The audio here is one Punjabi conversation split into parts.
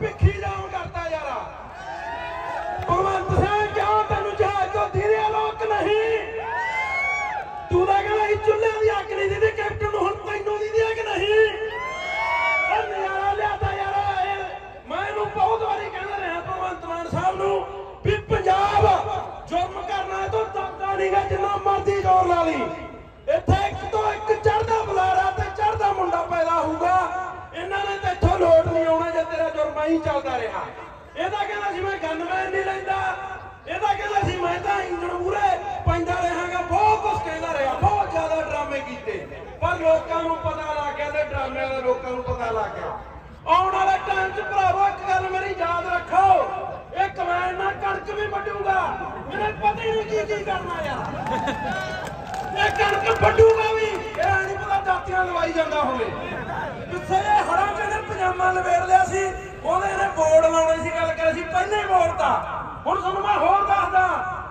ਭਿੱਖੀ ਜਾਮ ਕਰਤਾ ਯਾਰਾ। ਭਗਵੰਤ ਸਿੰਘ ਕਿਉਂ ਤੈਨੂੰ ਜਹਾਜ਼ ਤੋਂ ਧੀਰੇ ਲੋਕ ਨਹੀਂ। ਤੂੰ ਤਾਂ ਕਹਿੰਦਾ ਇਹ ਚੁੱਲ੍ਹੇ ਦੀ ਅੱਗ ਨਹੀਂ ਦਿੱਤੀ ਕੈਪਟਨ ਨੂੰ ਹੁਣ ਤੈਨੂੰ ਦੀ ਅੱਗ ਨਹੀਂ? ਇਹ ਨਿਆਰਾ ਲਿਆਦਾ ਯਾਰਾ, ਇਹ ਮੈਂ ਇਹਨੂੰ ਬਹੁਤ ਵਾਰੀ ਕਹਿੰਦਾ ਰਿਹਾ ਭਗਵੰਤ ਮਾਨ ਸਾਹਿਬ ਨੂੰ ਵੀ ਪੰਜਾਬ ਜੁਰਮ ਕਰਨਾ ਤੋਂ ਤੱਕਾ ਨਹੀਂਗਾ ਜਿੰਨਾ ਮਰਜ਼ੀ ਜ਼ੋਰ ਲਾ ਲਈ। ਇੱਥੇ ਹੀ ਚੱਲਦਾ ਰਿਹਾ। ਇਹਦਾ ਕਹਿੰਦਾ ਸੀ, ਮੈਂ ਗਨਮੈਨ ਨਹੀਂ ਲੈਂਦਾ। ਇਹਦਾ ਕਹਿੰਦਾ ਸੀ, ਮੈਂ ਤਾਂ ਇੰਜਣ ਮੂਰੇ ਪੈਂਦਾ ਰਹਾਗਾ। ਬਹੁਤ ਕੁਝ ਕਹਿੰਦਾ ਰਿਹਾ। ਬਹੁਤ ਜ਼ਿਆਦਾ ਡਰਾਮੇ ਕੀਤੇ। ਪਰ ਲੋਕਾਂ ਨੂੰ ਪਤਾ ਲੱਗ ਗਿਆ ਤੇ ਡਰਾਮਿਆਂ ਦਾ ਲੋਕਾਂ ਨੂੰ ਪਤਾ ਲੱਗ ਗਿਆ। ਆਉਣ ਵਾਲੇ ਟਾਈਮ 'ਚ ਭਰਾਵੋ, ਇੱਕ ਗੱਲ ਮੇਰੀ ਯਾਦ ਰੱਖੋ। ਇਹ ਕਮਾਈ ਨਾਲ ਕਣਕ ਵੀ ਵੱਢੂਗਾ। ਮੈਨੂੰ ਪਤਾ ਹੀ ਨਹੀਂ ਕੀ ਕੀ ਕਰਨਾ ਯਾਰ ਇਹ ਕਣਕ ਵੱਢੂਗਾ ਵੀ। ਇਹ ਨਹੀਂ ਪਤਾ ਦਾਤੀਆਂ ਲਵਾਈ ਜਾਂਦਾ ਹੋਵੇ। ਬੋਰਡ ਗੱਲ ਕਰੀ ਸੀ ਪਹਿਲੇ ਬੋਰਡ ਦਾ। ਹੁਣ ਤੁਹਾਨੂੰ ਮੈਂ ਹੋਰ ਦੱਸਦਾ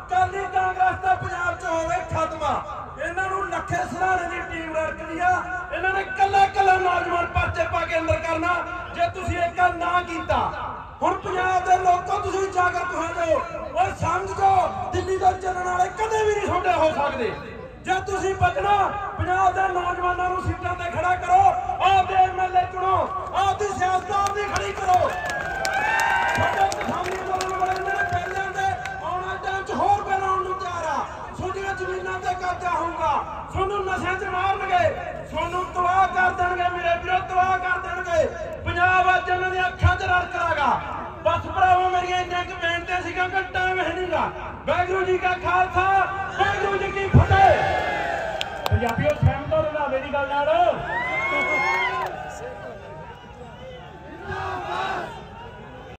ਕਾਲੀ ਕਾਂਗਰਸ ਦਾ ਪੰਜਾਬ 'ਚ ਹੋਵੇ ਖਤਮਾ। ਇਹਨਾਂ ਨੂੰ ਲੱਖੇ ਸਰਾਣੇ ਦੀ ਟੀਮ ਰੜਕਦੀ ਆ। ਇਹਨਾਂ ਨੇ ਕੱਲਾ ਕੱਲਾ ਨੌਜਵਾਨ ਪਰਚੇ ਪਾ ਕੇ ਅੰਦਰ ਕਰਨਾ, ਜੇ ਤੁਸੀਂ ਇਹ ਗੱਲ ਨਾ ਕੀਤਾ। ਹੁਣ ਪੰਜਾਬ ਦੇ ਲੋਕੋ ਤੁਸੀਂ ਜਾਗਰਤ ਹੋ ਜਾਓ। ਓਏ ਸਮਝ ਦਿੱਲੀ ਤੋਂ ਚੱਲਣ ਵਾਲੇ ਕਦੇ ਵੀ ਨਹੀਂ ਤੁਹਾਡੇ ਹੋ ਸਕਦੇ। ਜੇ ਤੁਸੀਂ ਬਚਣਾ, ਪੰਜਾਬ ਦੇ ਨੌਜਵਾਨਾਂ ਨੂੰ ਸੀਟਾਂ ਤੇ ਖੜਾ ਕਰੋ ਆਪਦੇ ਐਮਐਲਏ ਚੁਣੋ ਆਪਦੀ ਸਿਆਸਤ ਆਪਦੀ ਖੜੀ ਕਰੋ ਸਾਡੇ ਕਿਸਾਨੀ ਅੰਦੋਲਨ ਵਾਲੇ ਨੇ ਪਹਿਲਾਂ ਦੇ ਆਉਣਾ ਟਾਈਮ 'ਚ ਹੋਰ ਬਣਾਉਣ ਨੂੰ ਤਿਆਰ ਆ ਤੁਹਾਡੀਆਂ ਜ਼ਮੀਨਾਂ ਤੁਹਾਨੂੰ ਨਸ਼ਿਆਂ 'ਚ ਮਾਰਨਗੇ। ਤੁਹਾਨੂੰ ਤਬਾਹ ਕਰ ਦੇਣਗੇ ਮੇਰੇ ਵੀਰੋ, ਤਬਾਹ ਕਰ ਦੇਣਗੇ। ਪੰਜਾਬ ਅੱਜ ਇਹਨਾਂ ਦੀਆਂ ਅੱਖਾਂ 'ਚ ਰੜਕ ਲਾਗਾ। ਬਸ ਭਰਾਵੋ, ਮੇਰੀਆਂ ਇੰਨੀਆਂ ਕੁ ਬੇਨਤੀਆਂ ਸੀਗਾ ਕਿ ਟਾਈਮ ਹੈ ਨਹੀਂਗਾ ਵਾਹਿਗੁਰੂ ਜੀ ਕਾ ਖਾਲਸਾ, ਵਾਹਿਗੁਰੂ ਜੀ ਕੀ ਫਤਿਹ। ਪੰਜਾਬੀਓ, ਸਹਿਮਤ ਹੋ ਰੰਧਾਵੇ ਦੀ ਗੱਲ ਨਾਲ।